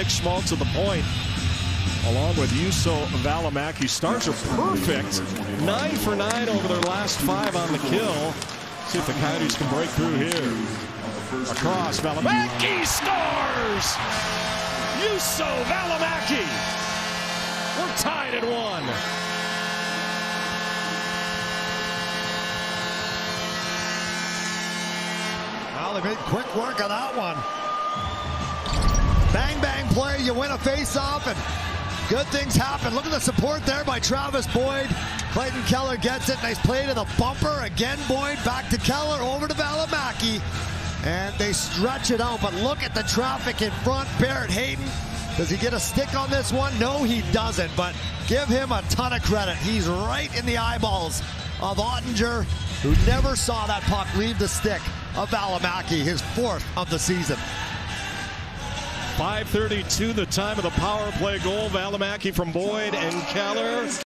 Nick Schmaltz at the point, along with Juuso Valimaki. Stars are perfect. Nine for nine over their last five on the kill. See if the Coyotes can break through here. Across, Valimaki scores! Juuso Valimaki! We're tied at one. Well, they made quick work on that one. You win a face-off, and good things happen. Look at the support there by Travis Boyd. Clayton Keller gets it. Nice play to the bumper. Again, Boyd back to Keller, over to Valimaki. And they stretch it out, but look at the traffic in front. Barrett Hayton, does he get a stick on this one? No, he doesn't, but give him a ton of credit. He's right in the eyeballs of Oettinger, who never saw that puck leave the stick of Valimaki, his fourth of the season. 5.32 the time of the power play goal. Valimaki from Boyd and Keller.